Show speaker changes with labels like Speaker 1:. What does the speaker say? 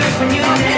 Speaker 1: shoot when you